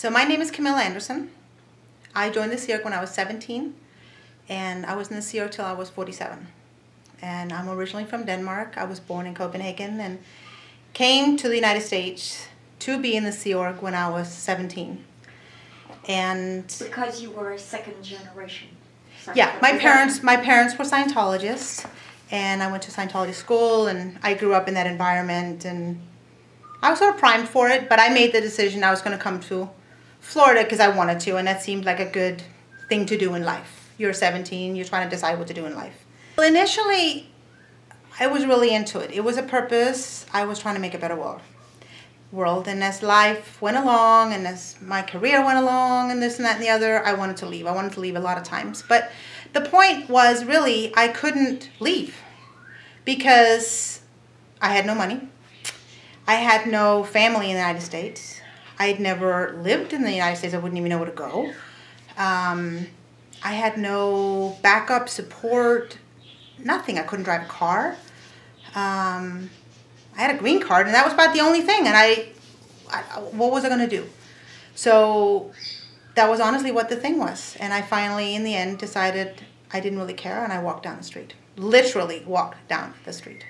So my name is Camilla Andersson. I joined the Sea Org when I was 17, and I was in the Sea Org till I was 47. And I'm originally from Denmark. I was born in Copenhagen and came to the United States to be in the Sea Org when I was 17. And because you were a second generation. Yeah, my parents my parents were Scientologists, and I went to Scientology school, and I grew up in that environment, and I was sort of primed for it. But I made the decision I was going to come to Florida because I wanted to, and that seemed like a good thing to do in life. You're 17, you're trying to decide what to do in life. Well, initially, I was really into it. It was a purpose. I was trying to make a better world. World, and as life went along, and as my career went along, and this and that and the other, I wanted to leave. I wanted to leave a lot of times, but the point was really I couldn't leave because I had no money. I had no family in the United States. I'd never lived in the United States. I wouldn't even know where to go. Um, I had no backup support, nothing. I couldn't drive a car. Um, I had a green card, and that was about the only thing. And I, I what was I going to do? So that was honestly what the thing was. And I finally, in the end, decided I didn't really care, and I walked down the street. Literally walked down the street.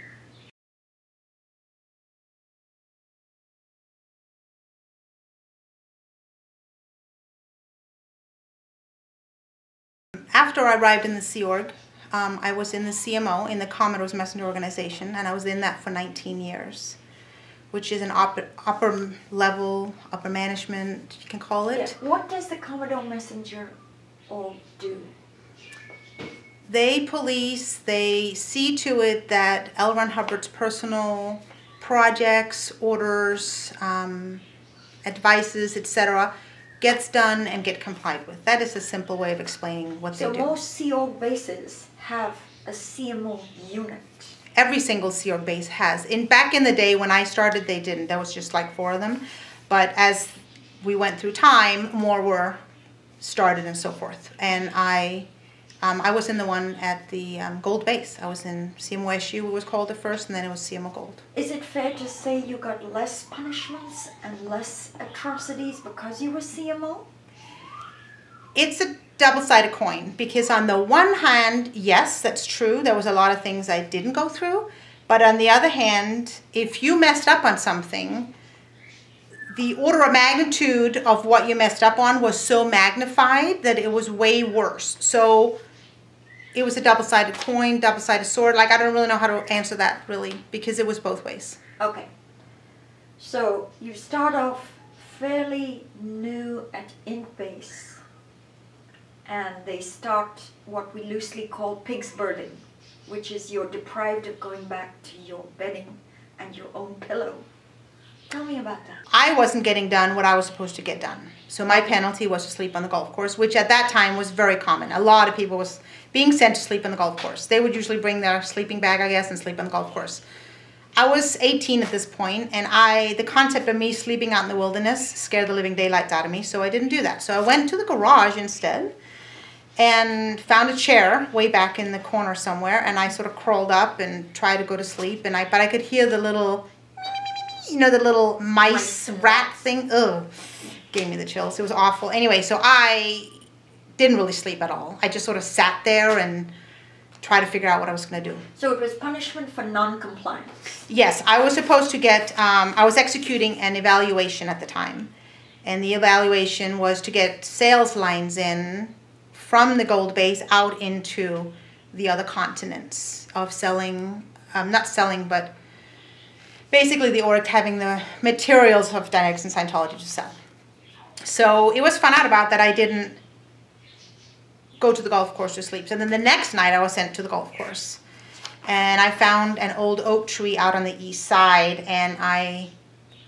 After I arrived in the Sea Org, um, I was in the CMO, in the Commodore's Messenger Organization, and I was in that for 19 years, which is an upper, upper level, upper management, you can call it. Yeah. What does the Commodore Messenger all do? They police, they see to it that L. Ron Hubbard's personal projects, orders, um, advices, etc., gets done and get complied with. That is a simple way of explaining what so they do. So most Sea Org bases have a CMO unit. Every single Sea Org base has. In back in the day when I started, they didn't. There was just like four of them. But as we went through time, more were started and so forth. And I um, I was in the one at the um, Gold Base. I was in CMO SU, it was called at first, and then it was CMO Gold. Is it fair to say you got less punishments and less atrocities because you were CMO? It's a double-sided coin because on the one hand, yes, that's true. There was a lot of things I didn't go through. But on the other hand, if you messed up on something, the order of magnitude of what you messed up on was so magnified that it was way worse. So it was a double-sided coin, double-sided sword. Like I don't really know how to answer that really because it was both ways. Okay. So you start off fairly new at IntBase and they start what we loosely call pig's berthing, which is you're deprived of going back to your bedding and your own pillow. Tell me about that. I wasn't getting done what I was supposed to get done. So my penalty was to sleep on the golf course, which at that time was very common. A lot of people was being sent to sleep on the golf course. They would usually bring their sleeping bag, I guess, and sleep on the golf course. I was 18 at this point, and I the concept of me sleeping out in the wilderness scared the living daylights out of me, so I didn't do that. So I went to the garage instead and found a chair way back in the corner somewhere, and I sort of crawled up and tried to go to sleep, and I but I could hear the little you know, the little mice rat thing. Ugh, gave me the chills. It was awful. Anyway, so I didn't really sleep at all. I just sort of sat there and tried to figure out what I was going to do. So it was punishment for non-compliance. Yes, I was supposed to get. Um, I was executing an evaluation at the time, and the evaluation was to get sales lines in from the gold base out into the other continents of selling. Um, not selling, but basically the org having the materials of Dianetics and Scientology to sell. So it was found out about that I didn't go to the golf course to sleep. So then the next night I was sent to the golf course. And I found an old oak tree out on the east side and I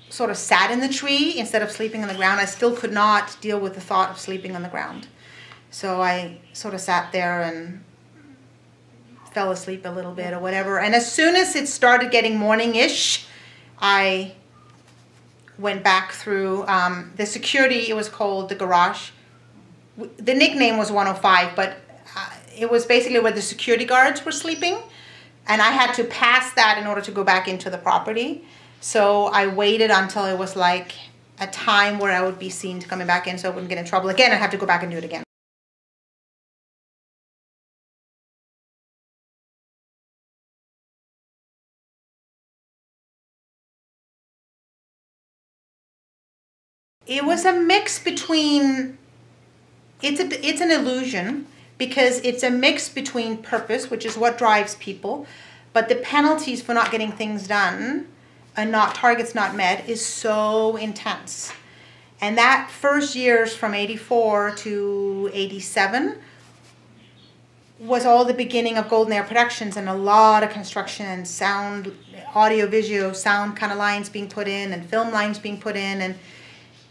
sort of sat in the tree instead of sleeping on the ground. I still could not deal with the thought of sleeping on the ground. So I sort of sat there and fell asleep a little bit or whatever. And as soon as it started getting morning-ish, I went back through um, the security. It was called the garage. The nickname was 105, but uh, it was basically where the security guards were sleeping, and I had to pass that in order to go back into the property. So I waited until it was like a time where I would be seen coming back in so I wouldn't get in trouble again. I'd have to go back and do it again. It was a mix between it's a it's an illusion because it's a mix between purpose, which is what drives people, but the penalties for not getting things done and not targets not met is so intense. And that first years from 84 to 87 was all the beginning of Golden Era Productions and a lot of construction and sound, audio, visual, sound kind of lines being put in and film lines being put in. And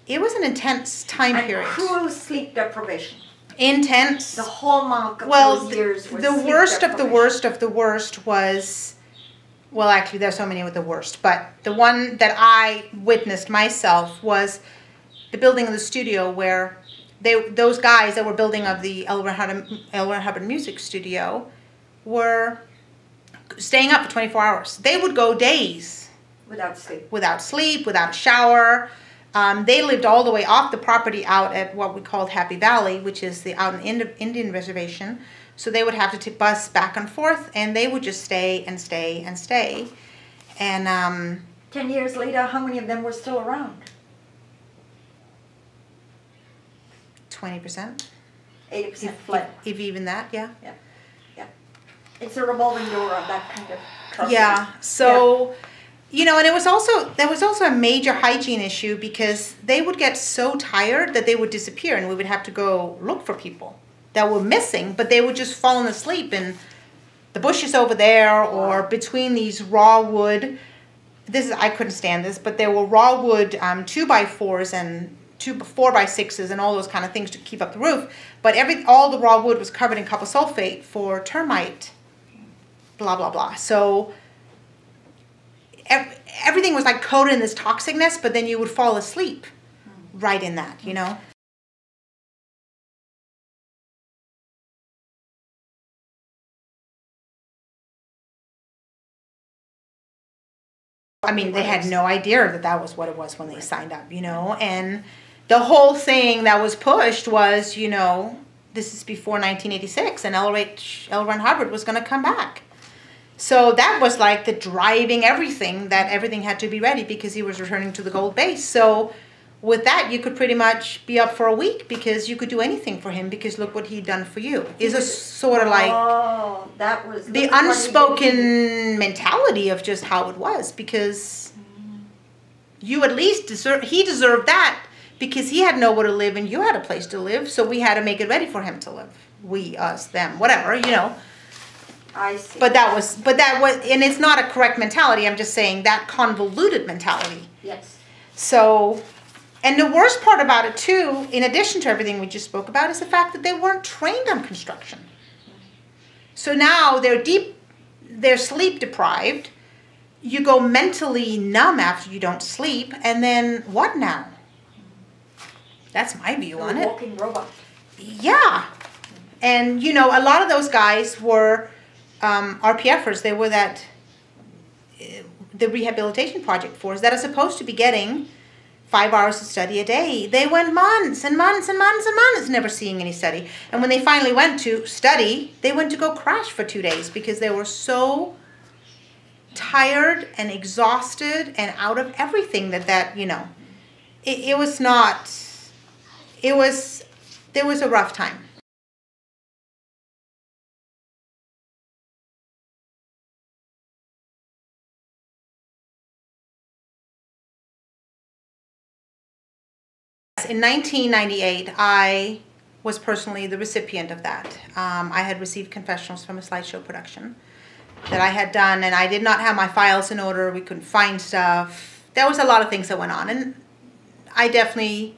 it was an intense time and period. cruel sleep deprivation. Intense. The hallmark of well, those years was the sleep worst of the worst of the worst was well actually there's so many with the worst but the one that i witnessed myself was the building of the studio where they those guys that were building of the L. Ron Hubbard, L. Ron Hubbard music studio were staying up for 24 hours they would go days without sleep. without sleep, without a shower. Um, they lived all the way off the property out at what we called Happy Valley, which is the out in Indi- Indian reservation. So they would have to bus back and forth, and they would just stay and stay and stay. And um, Ten years later, how many of them were still around? twenty percent, Eighty percent if, fled. if even that, yeah. Yeah, yeah. It's a revolving door of that kind of atrocity. Yeah. So, you know, and it was also there was also a major hygiene issue because they would get so tired that they would disappear, and we would have to go look for people that were missing, but they would just fallen asleep in the bushes over there or between these raw wood. This is I couldn't stand this, but there were raw wood um, two by fours and two four by sixes and all those kind of things to keep up the roof. But every all the raw wood was covered in copper sulfate for termite blah blah blah. So ev- everything was like coated in this toxicness, but then you would fall asleep right in that, you know. I mean, they had no idea that that was what it was when they signed up, you know, and the whole thing that was pushed was, you know, this is before 1986, and L. H. L. Ron Hubbard was going to come back. So that was like the driving everything that everything had to be ready because he was returning to the gold base. So with that, you could pretty much be up for a week because you could do anything for him because look what he'd done for you. Is a sort of like Oh, that was the look what he did. unspoken mentality of just how it was because you at least deserve he deserved that because he had nowhere to live and you had a place to live so we had to make it ready for him to live we us them whatever you know I see. but that was but that was and it's not a correct mentality i'm just saying that convoluted mentality yes. so and the worst part about it too in addition to everything we just spoke about is the fact that they weren't trained on construction so now they're deep they're sleep deprived you go mentally numb after you don't sleep and then what now that's my view You're on a it walking robot. yeah. And, you know, a lot of those guys were um, RPFers. They were that, uh, the rehabilitation project force that are supposed to be getting five hours of study a day. They went months and months and months and months never seeing any study. And when they finally went to study, they went to go crash for two days because they were so tired and exhausted and out of everything that that, you know, it, it was not, it was, there was a rough time. In 1998, I was personally the recipient of that. Um, I had received confessionals from a slideshow production that I had done, and I did not have my files in order. We couldn't find stuff. There was a lot of things that went on, and I definitely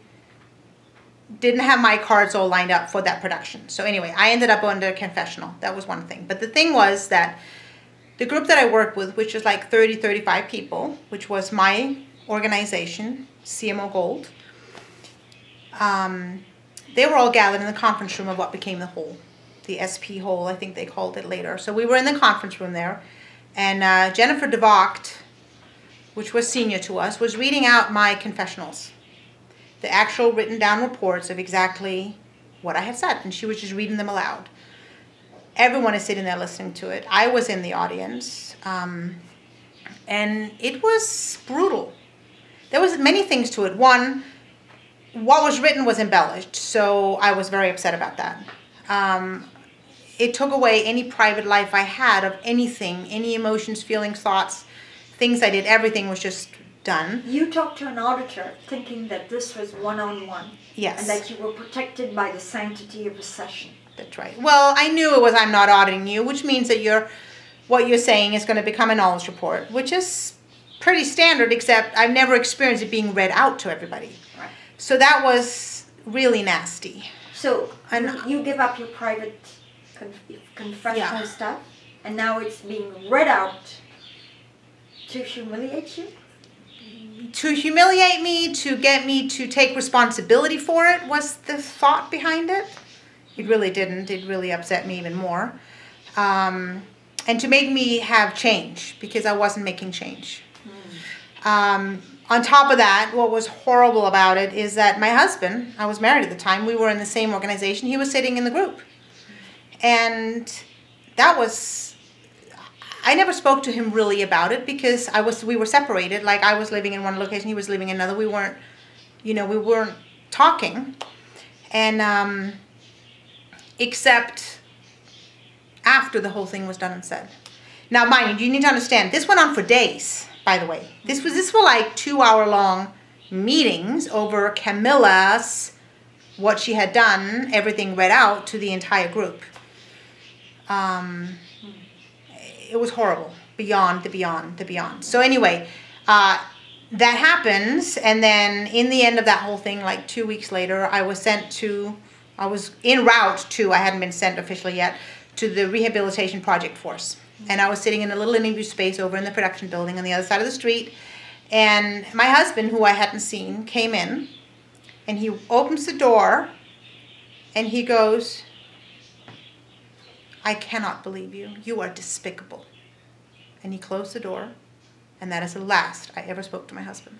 didn't have my cards all lined up for that production. So anyway, I ended up under confessional. That was one thing. But the thing was that the group that I worked with, which was like 30, 35 people, which was my organization, CMO Gold, um, they were all gathered in the conference room of what became the hole, the SP hole, I think they called it later. So we were in the conference room there, and uh, Jennifer DeVocht, which was senior to us, was reading out my confessionals. the actual written down reports of exactly what I had said, and she was just reading them aloud. Everyone is sitting there listening to it. I was in the audience, um, and it was brutal. There was many things to it. One, what was written was embellished, so I was very upset about that. Um, it took away any private life I had of anything, any emotions, feelings, thoughts, things I did. Everything was just done. You talked to an auditor thinking that this was one on one. Yes. And that you were protected by the sanctity of a session. That's right. Well, I knew it was I'm not auditing you, which means that you're what you're saying is going to become a knowledge report, which is pretty standard, except I've never experienced it being read out to everybody. Right. So that was really nasty. So And- you, give up your private conf- confessional Yeah. stuff, and now it's being read out to humiliate you. To humiliate me, to get me to take responsibility for it was the thought behind it. It really didn't. It really upset me even more. Um, and to make me have change because I wasn't making change. Um, on top of that, what was horrible about it is that my husband, I was married at the time, we were in the same organization, he was sitting in the group. And that was I never spoke to him really about it because I was we were separated. Like I was living in one location, he was living in another. We weren't you know, we weren't talking. And um except after the whole thing was done and said. Now, mind you, you need to understand this went on for days. By the way, this was this were like two hour long meetings over Camilla's what she had done, everything read out to the entire group. Um, it was horrible, beyond the beyond the beyond. So anyway, uh, that happens, and then in the end of that whole thing, like two weeks later, I was sent to, I was in route to, I hadn't been sent officially yet, to the rehabilitation project force. And I was sitting in a little interview space over in the production building on the other side of the street. And my husband, who I hadn't seen, came in and he opens the door and he goes, I cannot believe you. You are despicable. And he closed the door, and that is the last I ever spoke to my husband.